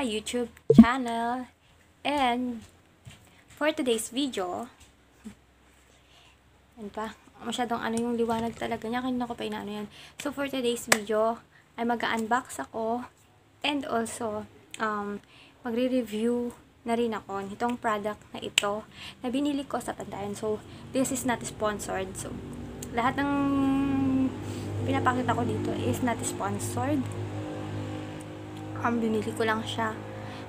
my YouTube channel. And for today's video, ano pa? Masyadong ano yung liwanag talaga niya. Kanina ko pa inaano yan. So, for today's video, ay mag-unbox ako. And also, um, magre-review na rin ako nitong product na ito na binili ko sa Tandayan. So, this is not sponsored. So, lahat ng pinapakita ko dito is not sponsored. Um, binili ko lang siya.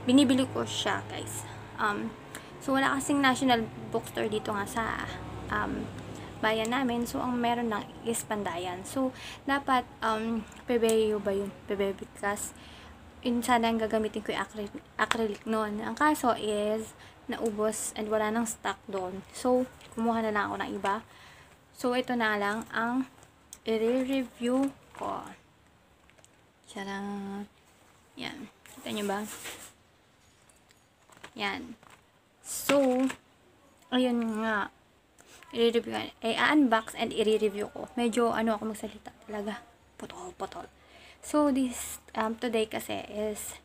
Binibili ko siya, guys. Um, so, wala kasing national bookstore dito nga sa um, bayan namin. So, ang meron lang is Pandayan. So, dapat, um, pebeyo ba yun? Pebeyo because, yun sana ang gagamitin ko yung acrylic, acrylic noon. Ang kaso is, naubos and wala nang stock doon. So, kumuha na lang ako ng iba. So, ito na lang ang i-review ko. Tcharam! Yan. Kita nyo ba? Yan. So, ayun nga. I-review, eh, unbox and i-review ko. Medyo, ano ako magsalita talaga. Potol, potol. So, this, um, today kasi is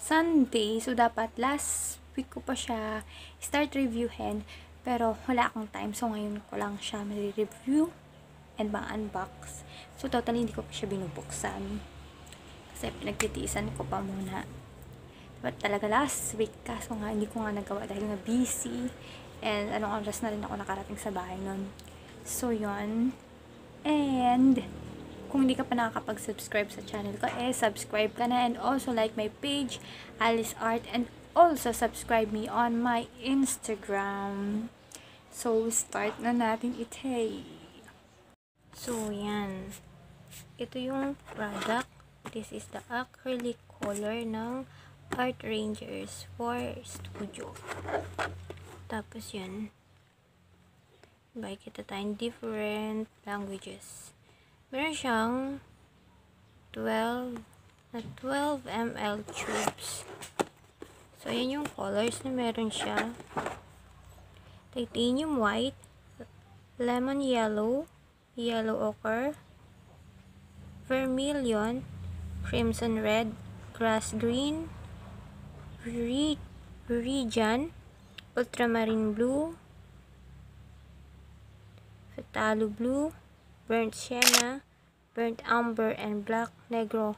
Sunday. So, dapat last week ko pa siya start reviewin. Pero, wala akong time. So, ngayon ko lang siya may-review and bang unbox. So, totally hindi ko pa siya binubuksan. Kasi, pinagtitiisan ko pa muna. But talaga last week, kaso nga, hindi ko nga nagawa dahil nga busy. And, anong oras na rin ako nakarating sa bahay nun. So, yun. And, kung hindi ka pa nakakapag-subscribe sa channel ko, eh, subscribe ka na. And also, like my page, Alice Art. And also, subscribe me on my Instagram. So, start na natin ito. So, yan. Ito yung product. This is the acrylic color ng Art Rangers for Studio. Tapos yan. Makikita tayong different languages. Meron siyang 12 na 12 ml tubes. So, yan yung colors na meron siya. Titanium white, lemon yellow, yellow ochre, vermilion, crimson red, grass green, Viridian, ultramarine blue, phthalo blue, burnt sienna, burnt amber, and black negro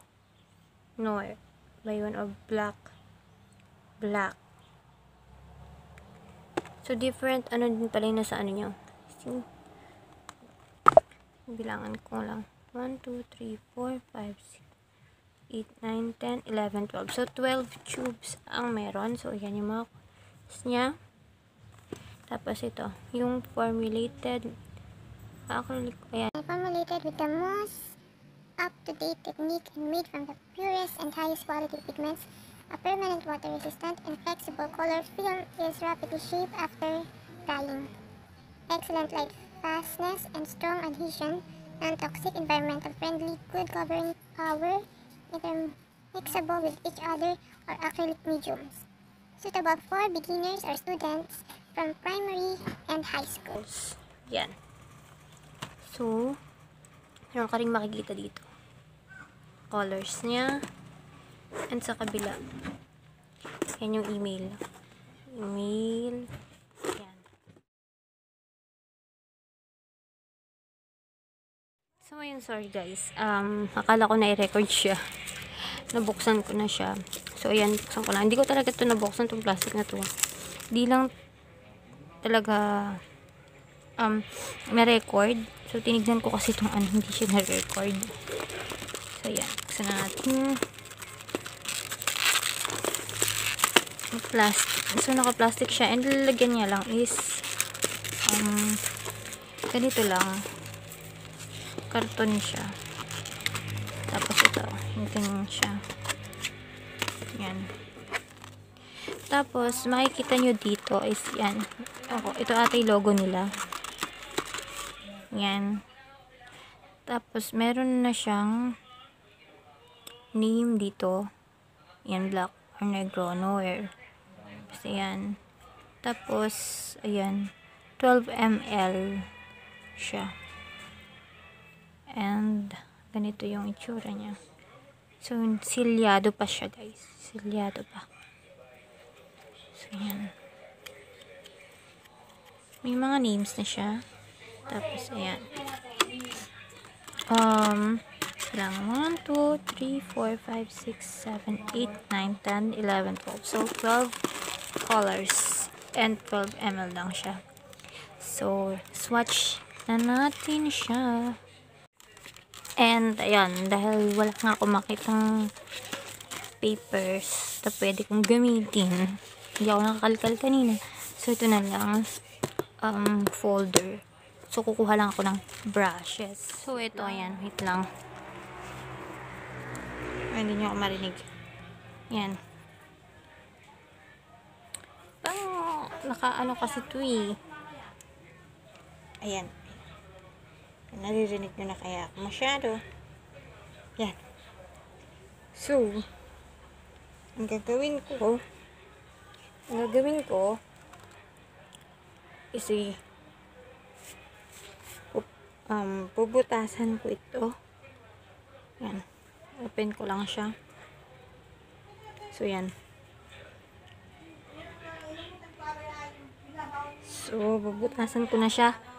noir. By one of black, black. So, different, ano din pala yung nasa ano nyo. Bilangan ko lang. 1, 2, 3, 4, 5, 6, 8, 9, 10, 11, 12. So, 12 tubes ang meron. So, yan yung mga niya. Tapos, ito. Yung formulated acrylic. Ayan. formulated with the most up-to-date technique and made from the purest and highest quality pigments. A permanent water-resistant and flexible color film is rapidly shaped after drying. Excellent light fastness and strong adhesion, non-toxic, environmental friendly, good covering power, intermixable with each other or acrylic mediums. Suitable for beginners or students from primary and high school. Yan. So, meron ka rin makikita dito. Colors niya. And sa kabila. Yan yung email. Email. So, ayun, sorry guys. Um, akala ko na i-record siya. Nabuksan ko na siya. So, ayan, buksan ko lang. Hindi ko talaga ito nabuksan, itong plastic na to. Hindi lang talaga um, na-record. So, tinignan ko kasi itong ano, hindi siya na-record. So, yan. Buksan na natin. Plastic. So, naka-plastic siya. And lalagyan niya lang is um, ganito lang. Karton siya. Tapos ito. Ganyan siya. Yan. Tapos, makikita nyo dito is yan. Ako, ito ata logo nila. Yan. Tapos, meron na siyang name dito. Yan, black or negro, nowhere. Kasi yan. Tapos, ayan. 12 ml siya. And, ganito yung itsura niya. So, silyado pa siya, guys. Silyado pa. So, yan. May mga names na siya. Tapos, ayan. Um, lang 1, 2, 3, 4, 5, 6, 7, 8, 9, 10, 11, 12. So, 12 colors. And 12 ml lang siya. So, swatch na natin siya. And, ayan, dahil wala nga ako makitang papers na pwede kong gamitin. Hindi ako nakakalkal kanina. So, ito na lang. Um, folder. So, kukuha lang ako ng brushes. So, ito, ayan. Wait lang. Ay, hindi nyo ako marinig. Yan. Parang, naka-ano kasi ito eh. Ayan. Naririnig nyo na kaya ako masyado. Yan. So, ang gagawin ko, ang gagawin ko, is um, bubutasan ko ito. Yan. Open ko lang siya. So, yan. So, bubutasan ko na siya.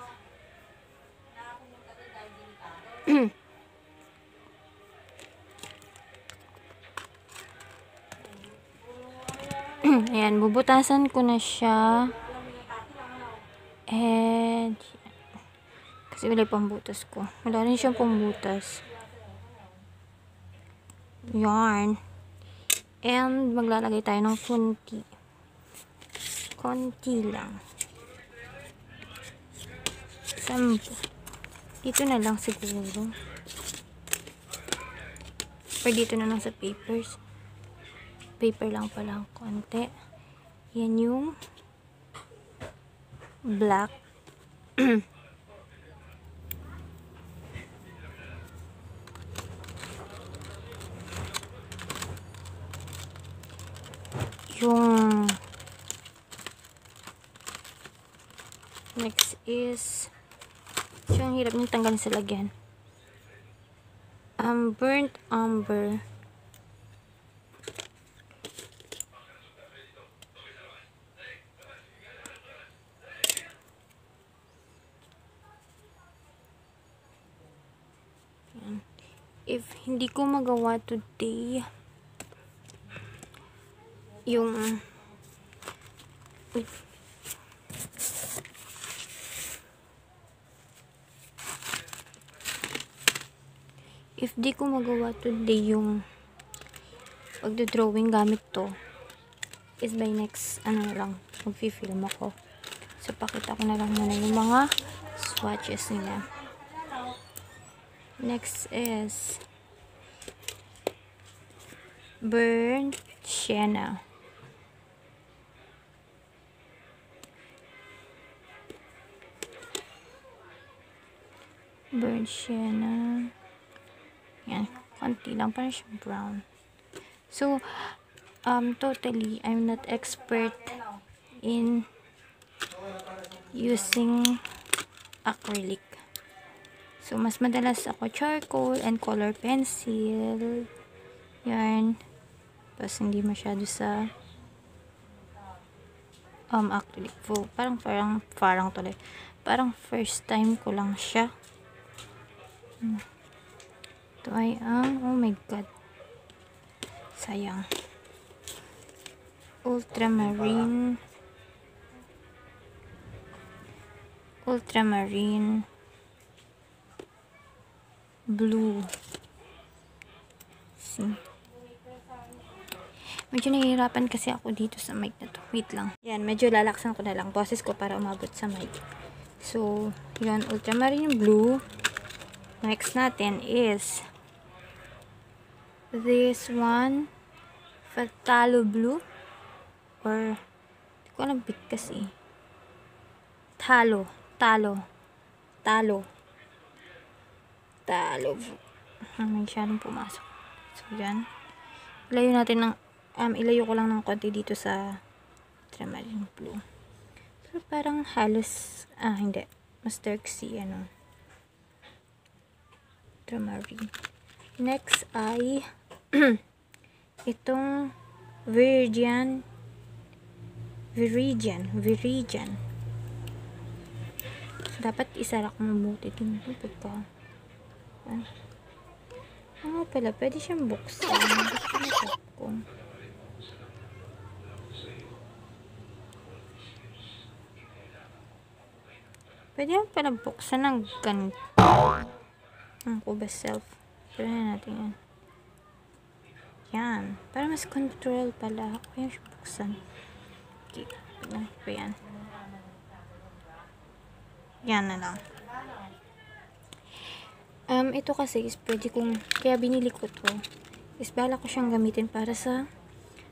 Ayan, bubutasan ko na siya. And, kasi wala pang butas ko. Wala rin siyang pambutas. Yarn. And, maglalagay tayo ng konti. Konti lang. Sampo. Dito na lang siguro. Or dito na lang sa papers. Paper lang pala ang konti. Yan yung black. yung next is siya ang hirap nyung tanggalin sa lagyan um, burnt umber Yan. if hindi ko magawa today. Yung if di ko magawa today yung pagdodrawing gamit to is by next ano lang magfi-film ako. So pakita ko na lang muna yung mga swatches nila. Next is burnt sienna. Burnt sienna. Yan, konti lang parang siya brown. So um totally I'm not expert in using acrylic. So mas madalas ako charcoal and color pencil. Yan tapos hindi masyado sa um acrylic so, parang parang parang tuloy. Parang first time ko lang siya. Hmm. ito ay ang oh my god. Sayang. Ultramarine. Ultramarine. Blue. See medyo nahihirapan kasi ako dito sa mic na to. Wait lang. Yan medyo lalaksan ko na lang boses ko para umabot sa mic. So yan ultramarine blue. Next natin is this one Fatalo blue. Or hindi ko alam big kasi. Talo talo talo. Talo. Masyadong pumasok. So yan. Ilayo natin ng um, ilayo ko lang ng konti dito sa ultramarine blue. So parang halos ah hindi. Mas dark sea ano. Ultramarine next ay itong Viridian Viridian Viridian. So, dapat isara ko mabuti din ito pagka ah. ano pala pwede siyang buksan. Gusto ko pwede yan pala ng ganito ang kuba self pero natin yan yan. Para mas control pala. Ako yung siya buksan. Okay. Ano pa yan? Yan na lang. Um, ito kasi is pwede kong, kaya binili ko to. Is bala ko siyang gamitin para sa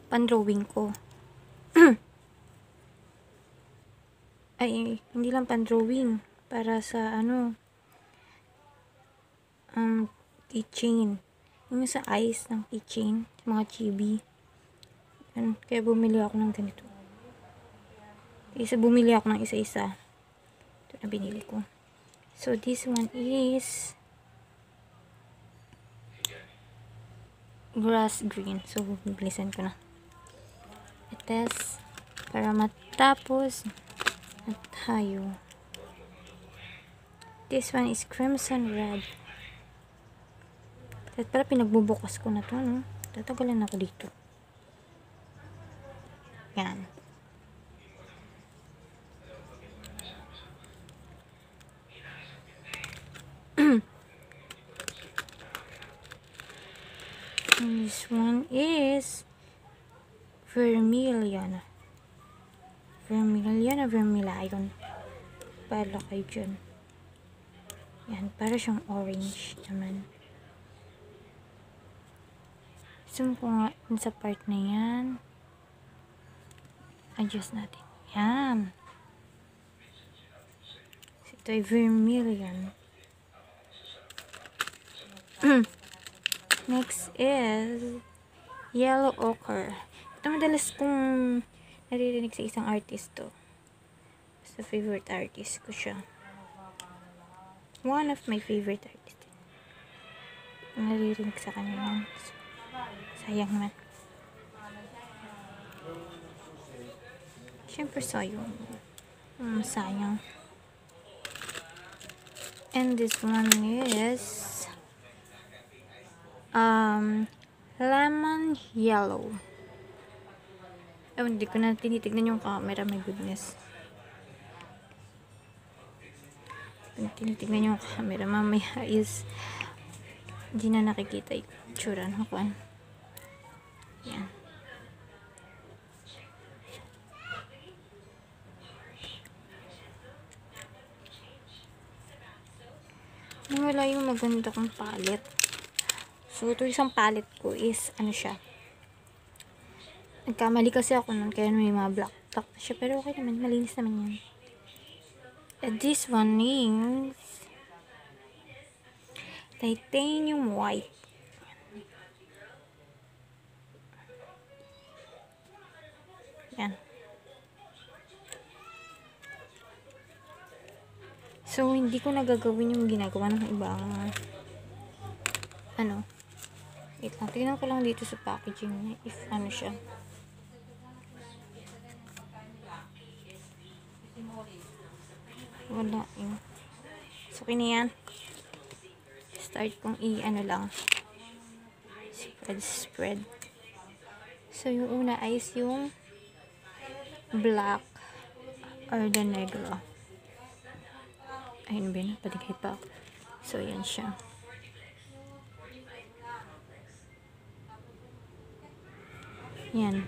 pan-drawing ko. Ay, hindi lang pan-drawing. Para sa ano, um, keychain. Yung sa eyes ng keychain, mga chibi. Yan. Kaya bumili ako ng ganito. Isa bumili ako ng isa-isa. Ito na binili ko. So, this one is grass green. So, bilisan ko na. Ites para matapos na tayo. This one is crimson red. At pala pinagbubukas ko na to, no? Tatagalan ako dito. Yan. This one is Vermilion. Vermilion o Vermilion. Pala kayo dyan. Yan, para siyang orange naman. Zoom ko nga sa part na yan. Adjust natin. Yan. Ito ay vermilion. Next is yellow ochre. Ito madalas kong naririnig sa isang artist to. Sa favorite artist ko siya. One of my favorite artists. Naririnig sa kanya. So, sayang naman. Siyempre sayang. Hmm, sayang. And this one is um, lemon yellow. Eh, hindi ko na tinitignan yung camera. My goodness. Tinitignan yung camera, mamaya is hindi na nakikita yung tsura ng kwan. Yan. Wala yung maganda kong palette. So, ito isang palette ko is, ano siya. Nagkamali kasi ako nun, kaya may mga black top siya. Pero okay naman, malinis naman yan. And this one is titanium white. Yan. So, hindi ko nagagawin yung ginagawa ng ibang ano. Wait lang. Tingnan ko lang dito sa packaging if ano siya. Wala yun. So, kiniyan. Start kong i-ano lang. Spread, spread. So, yung una is yung black or the negro. Ayun ba yun? Patigay pa ako. So, yan siya. Yan.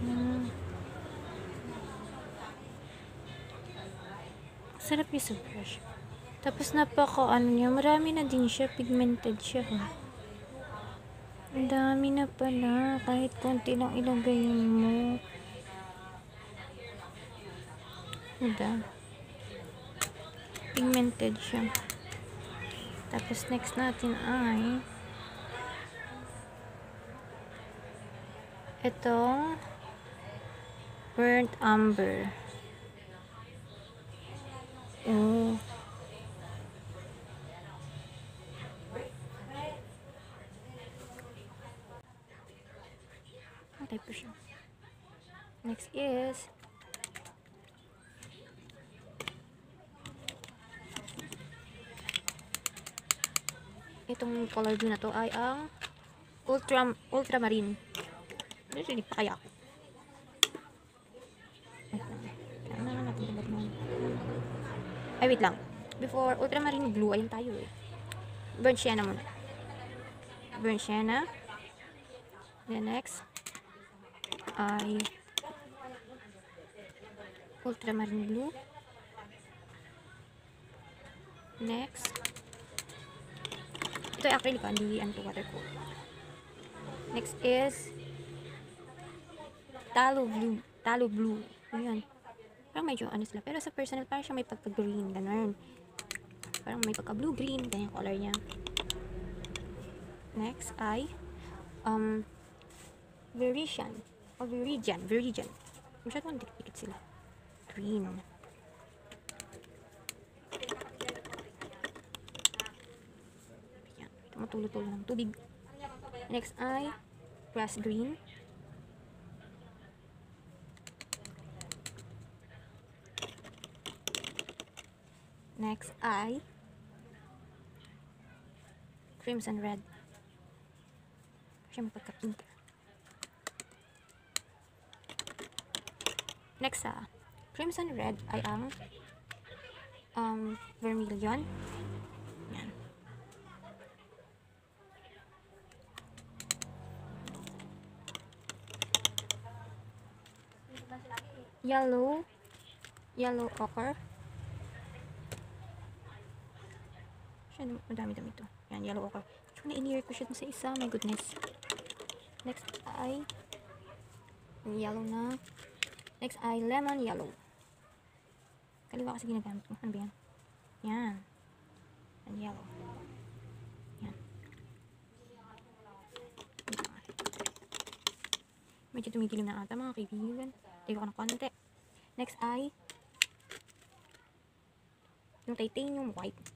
Hmm. Sarap yung sa brush. Tapos napaka ano niya, marami na din siya, pigmented siya. Ha? Ang dami na pala, kahit konti lang ilagay mo. Diba? Pigmented siya. Tapos next natin ay ito burnt umber. Oh. Siya. Next is itong color blue na to ay ang ultra ultramarine. Hindi pa kaya ako. Ay, wait lang. Before ultramarine blue, ayun tayo eh. Burnt sienna muna. Burnt sienna. Then next ay ultramarine blue. Next. Ito ay acrylic, hindi ano watercolor. Next is talo blue. Talo blue. Ayan. Parang medyo ano sila. Pero sa personal, parang siya may pagka-green. Ganun. Parang may pagka-blue-green. Ganyan color niya. Next ay um Veridian. O Veridian. Veridian. Masyadong dikit-dikit sila. Green. Ayan. Tumutulo-tulo ng tubig. Next ay grass green. Next ay crimson red. Next sa crimson red ay ang um, vermilion. Yellow. Yellow ochre. Siya, madami-dami to. Yan, yellow ochre. Tsaka na-in-ear ko siya sa isa. My goodness. Next ay yellow na. Next ay lemon yellow. Kaliwa kasi ginagamit ko. Ano ba yan? Yan. Yan, yellow. Yan. Medyo tumigilim na ata mga kaibigan. Tayo ko ng konti. Next ay yung titanium white.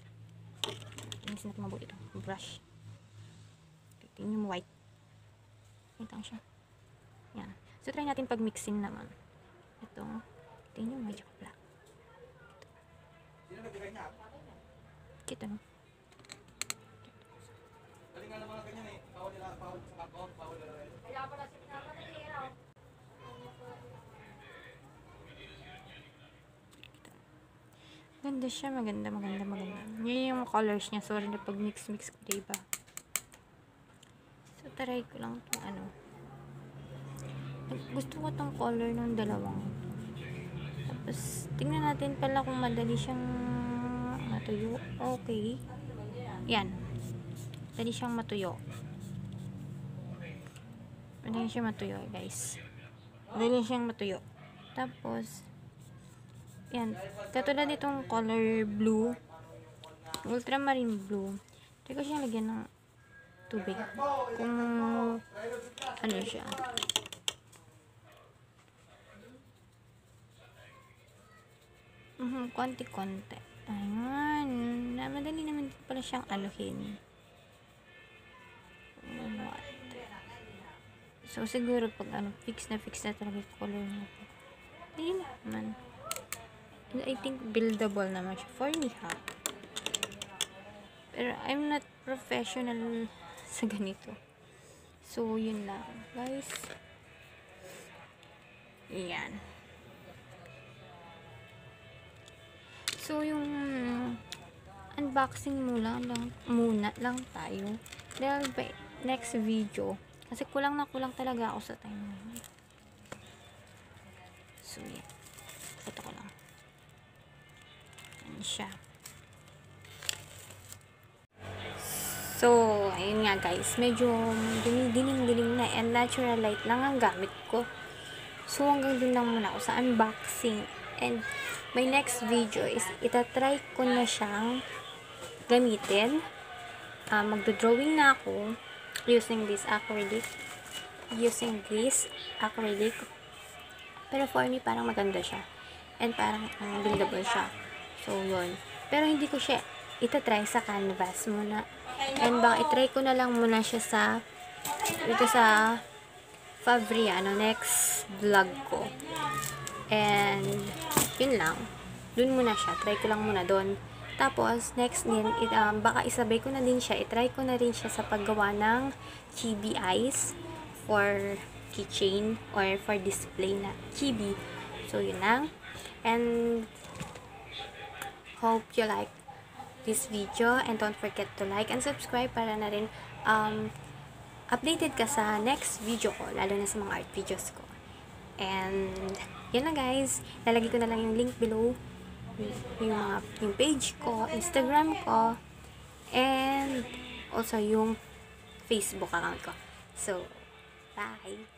Inisin natin mabuti ito. Brush. Titanium white. Ito lang siya. Yan. So, try natin pag-mixin naman. Ito. Titanium white tsaka black. Kita no? Ganda siya, maganda, maganda, maganda. Yan yung colors niya. Sorry na pag mix-mix ko, diba? So, try ko lang itong ano. Gusto ko tong color ng dalawang. Tapos, tingnan natin pala kung madali siyang matuyo. Okay. Yan. Madali siyang matuyo. Madali siyang matuyo, guys. Madali siyang matuyo. Tapos, yan. Katulad nitong color blue. Ultramarine blue. Try ko siyang lagyan ng tubig. Kung ano siya. Mhm, konti-konti. Ayan. Madali naman pala siyang aluhin. What? So, siguro pag ano, fix na fix na talaga yung color niya. Hindi naman. I think buildable naman siya for me ha. Pero I'm not professional sa ganito. So, yun lang. Guys. Yan. So, yung unboxing muna lang, muna lang tayo. Dahil next video, kasi kulang na kulang talaga ako sa time. So, yan. Yan siya. So, ayun nga guys. Medyo dining-dining na and natural light lang ang gamit ko. So, hanggang dun lang muna ako sa unboxing. And, my next video is itatry ko na siyang gamitin. Uh, magdo-drawing na ako using this acrylic. Using this acrylic. Pero for me, parang maganda siya. And parang um, buildable siya. So, yun. Pero hindi ko siya itatry sa canvas muna. And baka itry ko na lang muna siya sa dito sa Favre, ano, next vlog ko. And, yun lang. Dun muna siya. Try ko lang muna doon. Tapos, next din, it, um, baka isabay ko na din siya. I-try ko na rin siya sa paggawa ng chibi eyes for keychain or for display na chibi. So, yun lang. And, hope you like this video and don't forget to like and subscribe para na rin um, updated ka sa next video ko, lalo na sa mga art videos ko. And, yan lang guys. Lalagay ko na lang yung link below. Yung mga, yung page ko, Instagram ko, and also yung Facebook account ko. So, bye!